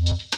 Mm-hmm.